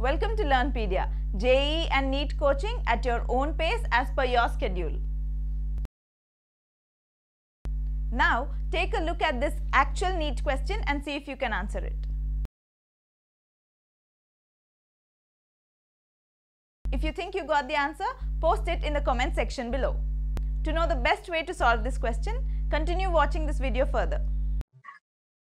Welcome to Learnpedia, JEE and NEET coaching at your own pace as per your schedule. Now, take a look at this actual NEET question and see if you can answer it. If you think you got the answer, post it in the comment section below. To know the best way to solve this question, continue watching this video further.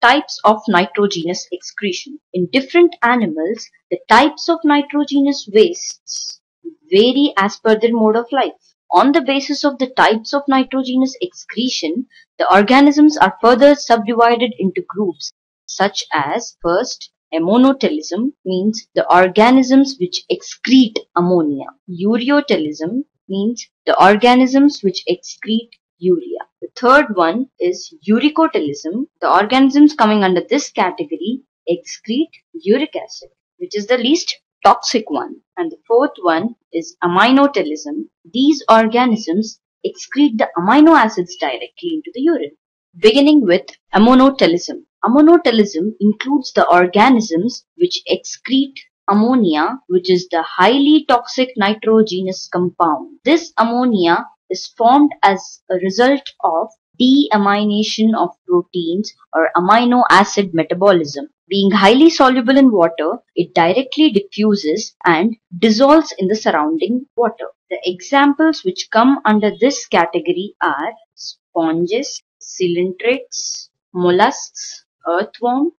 Types of nitrogenous excretion. In different animals, the types of nitrogenous wastes vary as per their mode of life. On the basis of the types of nitrogenous excretion, the organisms are further subdivided into groups such as first, ammonotelism means the organisms which excrete ammonia. Ureotelism means the organisms which excrete urea. The third one is uricotelism. The organisms coming under this category excrete uric acid, which is the least toxic one. And the fourth one is aminotelism. These organisms excrete the amino acids directly into the urine. Beginning with ammonotelism. Ammonotelism includes the organisms which excrete ammonia, which is the highly toxic nitrogenous compound. This ammonia is formed as a result of deamination of proteins or amino acid metabolism. Being highly soluble in water, it directly diffuses and dissolves in the surrounding water. The examples which come under this category are sponges, coelenterates, mollusks, earthworm,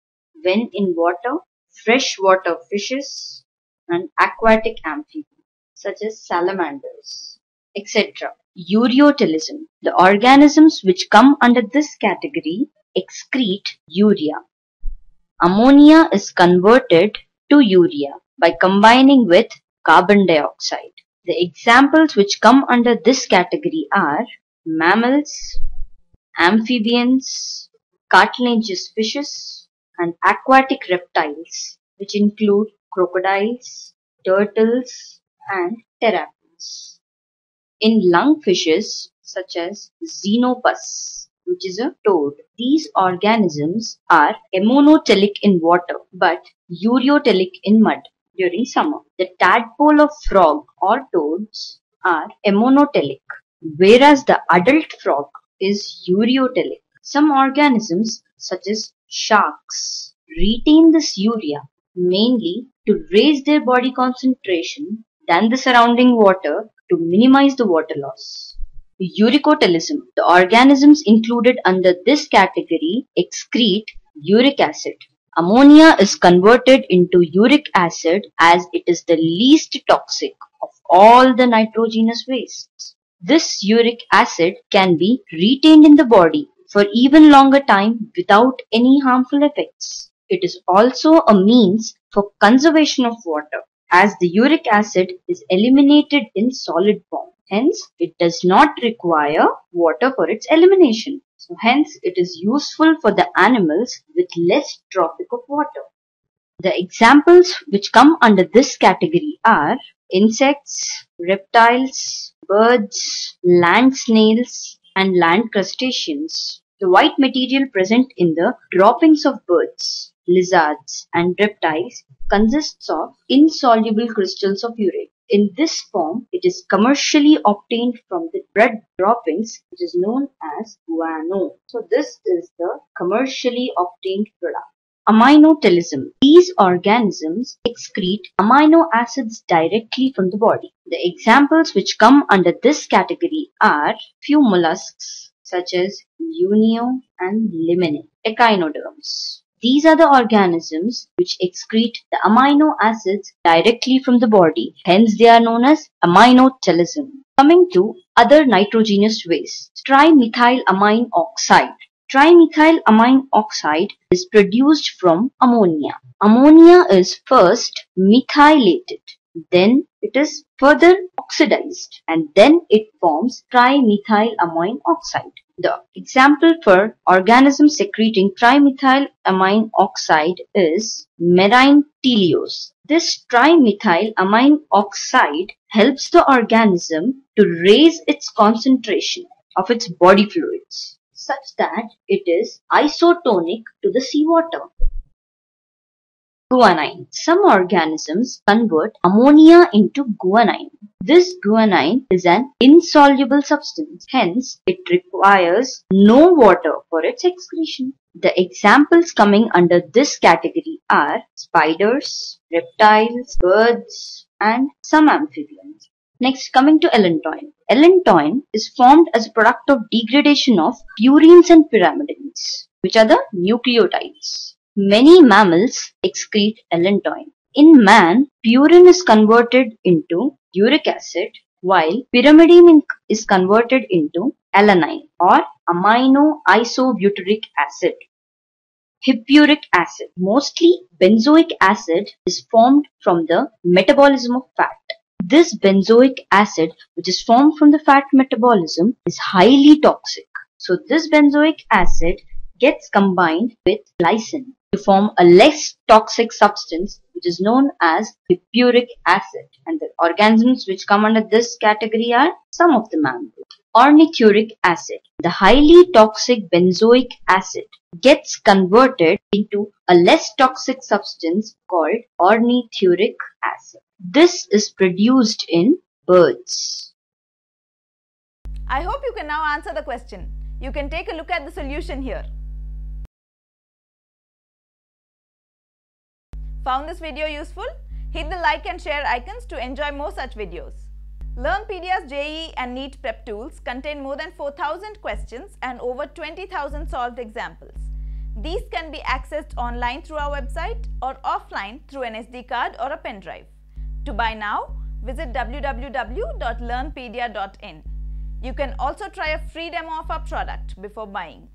when in water, freshwater fishes, and aquatic amphibians such as salamanders, etc. Ureotelism. The organisms which come under this category excrete urea. Ammonia is converted to urea by combining with carbon dioxide. The examples which come under this category are mammals, amphibians, cartilaginous fishes, and aquatic reptiles, which include crocodiles, turtles, and terrapins. In lungfishes, such as xenopus, which is a toad, these organisms are ammonotelic in water but ureotelic in mud during summer. The tadpole of frog or toads are ammonotelic, whereas the adult frog is ureotelic. Some organisms, such as sharks, retain this urea mainly to raise their body concentration than the surrounding water to minimize the water loss. Uricotelism. The organisms included under this category excrete uric acid. Ammonia is converted into uric acid as it is the least toxic of all the nitrogenous wastes. This uric acid can be retained in the body for even longer time without any harmful effects. It is also a means for conservation of water as the uric acid is eliminated in solid form. Hence, it does not require water for its elimination. So hence, it is useful for the animals with less tropic of water. The examples which come under this category are insects, reptiles, birds, land snails, and land crustaceans. The white material present in the droppings of birds, lizards, and reptiles consists of insoluble crystals of urate. In this form, it is commercially obtained from the bread droppings, which is known as guano. So this is the commercially obtained product. Aminotelism. These organisms excrete amino acids directly from the body. The examples which come under this category are few mollusks such as Unio and Limnaea, echinoderms. These are the organisms which excrete the amino acids directly from the body, hence they are known as aminotelism. Coming to other nitrogenous wastes, trimethylamine oxide. Trimethylamine oxide is produced from ammonia. Ammonia is first methylated, then it is further oxidized and then it forms trimethylamine oxide. The example for organisms secreting trimethylamine oxide is marine. This trimethylamine oxide helps the organism to raise its concentration of its body fluids such that it is isotonic to the seawater. Guanine. Some organisms convert ammonia into guanine. This guanine is an insoluble substance, hence it requires no water for its excretion. The examples coming under this category are spiders, reptiles, birds, and some amphibians. Next, coming to allantoin. Allantoin is formed as a product of degradation of purines and pyrimidines, which are the nucleotides. Many mammals excrete allantoin. In man, purine is converted into uric acid while pyrimidine is converted into alanine or amino isobutyric acid. Hippuric acid. Mostly benzoic acid is formed from the metabolism of fat. This benzoic acid, which is formed from the fat metabolism, is highly toxic. So this benzoic acid gets combined with glycine to form a less toxic substance which is known as hippuric acid and the organisms which come under this category are some of the mammals. Ornithuric acid. The highly toxic benzoic acid gets converted into a less toxic substance called ornithuric acid. This is produced in birds. I hope you can now answer the question. You can take a look at the solution here. Found this video useful? Hit the like and share icons to enjoy more such videos. LearnPedia's JEE and NEET prep tools contain more than 4000 questions and over 20,000 solved examples. These can be accessed online through our website or offline through an SD card or a pen drive. To buy now, visit www.learnpedia.in. You can also try a free demo of our product before buying.